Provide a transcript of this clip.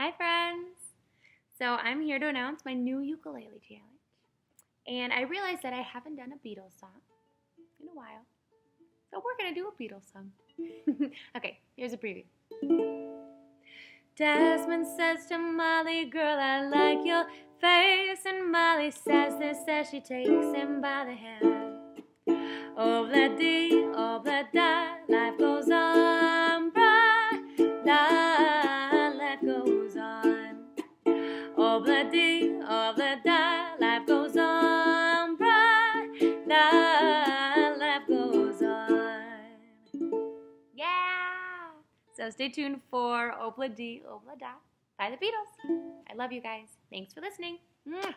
Hi, friends. So I'm here to announce my new ukulele challenge. And I realized that I haven't done a Beatles song in a while. So we're to do a Beatles song. okay, here's a preview. Desmond says to Molly, girl, I like your face. And Molly says this as she takes him by the hand. Oh, dee, oh, blah da, life Da, life goes on, life goes on. Yeah! So stay tuned for Obla Dee, Obla Da by the Beatles. I love you guys. Thanks for listening. Mwah.